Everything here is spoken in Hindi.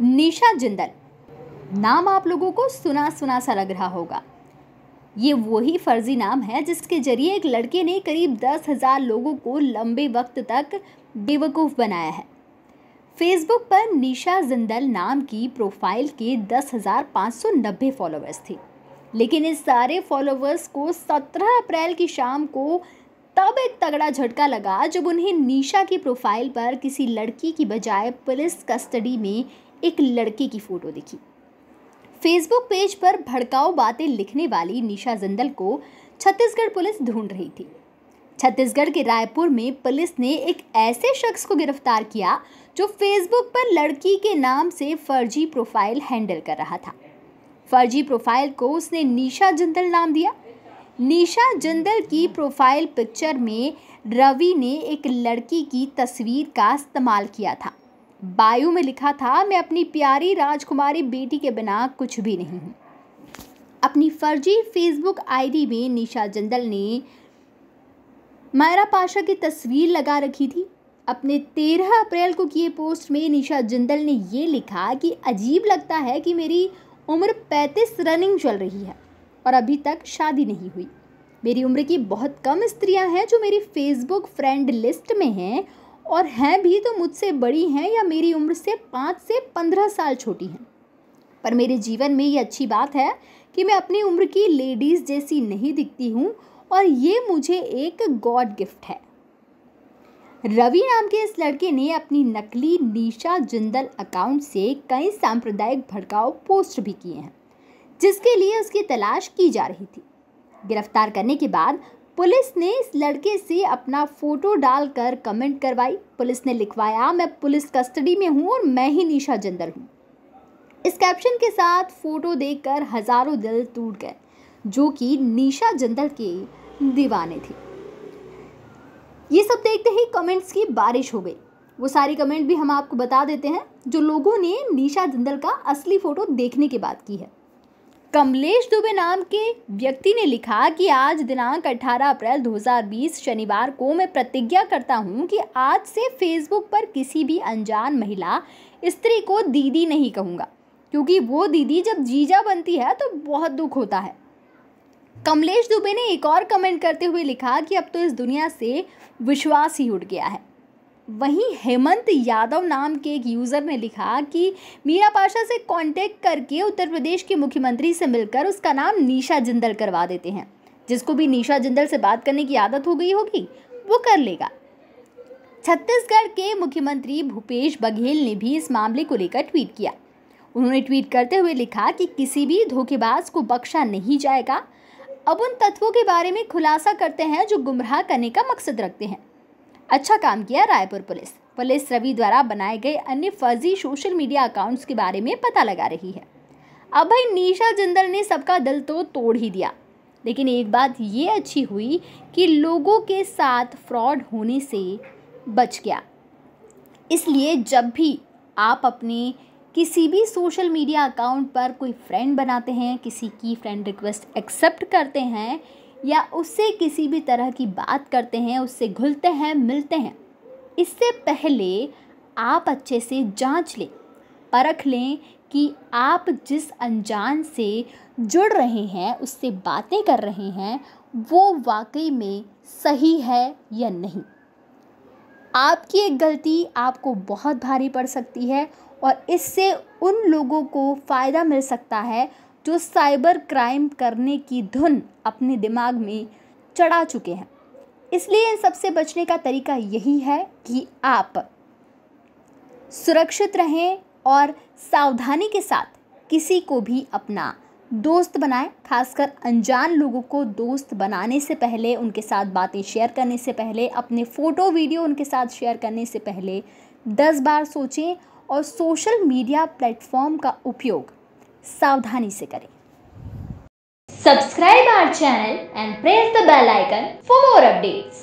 निशा जिंदल। नाम आप लोगों को सुना सुना सा लग रहा होगा। ये वही फर्जी नाम है जिसके ज़रिए एक लड़के ने करीब दस हज़ार लोगों को लंबे वक्त तक बेवकूफ़ बनाया है। फेसबुक पर निशा जिंदल नाम की प्रोफ़ाइल के दस हज़ार पाँच सौ नब्बे फॉलोअर्स थे। लेकिन इस सारे फॉलोअर्स को सत्रह अप्रैल की शाम को तब एक तगड़ा झटका लगा जब उन्हें निशा की प्रोफ़ाइल पर किसी लड़की की बजाय पुलिस कस्टडी में एक लड़के की फ़ोटो दिखी। फेसबुक पेज पर भड़काऊ बातें लिखने वाली निशा जिंदल को छत्तीसगढ़ पुलिस ढूंढ रही थी। छत्तीसगढ़ के रायपुर में पुलिस ने एक ऐसे शख्स को गिरफ़्तार किया जो फेसबुक पर लड़की के नाम से फर्जी प्रोफ़ाइल हैंडल कर रहा था। फर्जी प्रोफ़ाइल को उसने निशा जिंदल नाम दिया। निशा जिंदल की प्रोफ़ाइल पिक्चर में रवि ने एक लड़की की तस्वीर का इस्तेमाल किया था। बायो में लिखा था, मैं अपनी प्यारी राजकुमारी बेटी के बिना कुछ भी नहीं हूँ। अपनी फर्जी फेसबुक आईडी में निशा जिंदल ने मायरा पाशा की तस्वीर लगा रखी थी। अपने तेरह अप्रैल को किए पोस्ट में निशा जिंदल ने ये लिखा कि अजीब लगता है कि मेरी उम्र पैंतीस रनिंग चल रही है और अभी तक शादी नहीं हुई। मेरी उम्र की बहुत कम स्त्रियाँ हैं जो मेरी फेसबुक फ्रेंड लिस्ट में हैं और हैं भी तो मुझसे बड़ी हैं या मेरी उम्र से पाँच से पंद्रह साल छोटी हैं। पर मेरे जीवन में ये अच्छी बात है कि मैं अपनी उम्र की लेडीज़ जैसी नहीं दिखती हूँ और ये मुझे एक गॉड गिफ्ट है। रवि नाम के इस लड़के ने अपनी नकली निशा जिंदल अकाउंट से कई सांप्रदायिक भड़काऊ पोस्ट भी किए हैं, जिसके लिए उसकी तलाश की जा रही थी। गिरफ़्तार करने के बाद पुलिस ने इस लड़के से अपना फ़ोटो डालकर कमेंट करवाई। पुलिस ने लिखवाया, मैं पुलिस कस्टडी में हूँ और मैं ही निशा जिंदल हूँ। इस कैप्शन के साथ फ़ोटो देखकर हज़ारों दिल टूट गए, जो कि निशा जिंदल के दीवाने थे। ये सब देखते ही कमेंट्स की बारिश हो गई। वो सारी कमेंट भी हम आपको बता देते हैं, जो लोगों ने निशा जिंदल का असली फ़ोटो देखने के बाद की है। कमलेश दुबे नाम के व्यक्ति ने लिखा कि आज दिनांक 18 अप्रैल 2020 शनिवार को मैं प्रतिज्ञा करता हूँ कि आज से फेसबुक पर किसी भी अनजान महिला, स्त्री को दीदी नहीं कहूँगा, क्योंकि वो दीदी जब जीजा बनती है तो बहुत दुख होता है। कमलेश दुबे ने एक और कमेंट करते हुए लिखा कि अब तो इस दुनिया से विश्वास ही उठ गया है। वहीं हेमंत यादव नाम के एक यूज़र ने लिखा कि मीरा पाशा से कांटेक्ट करके उत्तर प्रदेश के मुख्यमंत्री से मिलकर उसका नाम निशा जिंदल करवा देते हैं। जिसको भी निशा जिंदल से बात करने की आदत हो गई होगी, वो कर लेगा। छत्तीसगढ़ के मुख्यमंत्री भूपेश बघेल ने भी इस मामले को लेकर ट्वीट किया। उन्होंने ट्वीट करते हुए लिखा कि किसी भी धोखेबाज को बख्शा नहीं जाएगा। अब उन तत्वों के बारे में खुलासा करते हैं जो गुमराह करने का मकसद रखते हैं। अच्छा काम किया रायपुर पुलिस। पुलिस रवि द्वारा बनाए गए अन्य फर्जी सोशल मीडिया अकाउंट्स के बारे में पता लगा रही है। अब भाई निशा जिंदल ने सबका दिल तो तोड़ ही दिया। लेकिन एक बात ये अच्छी हुई कि लोगों के साथ फ्रॉड होने से बच गया। इसलिए जब भी आप अपने किसी भी सोशल मीडिया अकाउंट पर कोई फ्रेंड बनाते हैं, किसी की फ्रेंड रिक्वेस्ट एक्सेप्ट करते हैं या उससे किसी भी तरह की बात करते हैं, उससे घुलते हैं, मिलते हैं। इससे पहले आप अच्छे से जाँच लें, परख लें कि आप जिस अनजान से जुड़ रहे हैं, उससे बातें कर रहे हैं, वो वाकई में सही है या नहीं। आपकी एक गलती आपको बहुत भारी पड़ सकती है और इससे उन लोगों को फ़ायदा मिल सकता है जो साइबर क्राइम करने की धुन अपने दिमाग में चढ़ा चुके हैं। इसलिए इन सबसे बचने का तरीका यही है कि आप सुरक्षित रहें और सावधानी के साथ किसी को भी अपना दोस्त बनाएँ, खासकर अनजान लोगों को दोस्त बनाने से पहले, उनके साथ बातें शेयर करने से पहले, अपने फ़ोटो वीडियो उनके साथ शेयर करने से पहले दस बार सोचें और सोशल मीडिया प्लेटफॉर्म का उपयोग सावधानी से करें। Subscribe our channel and press the bell icon for more updates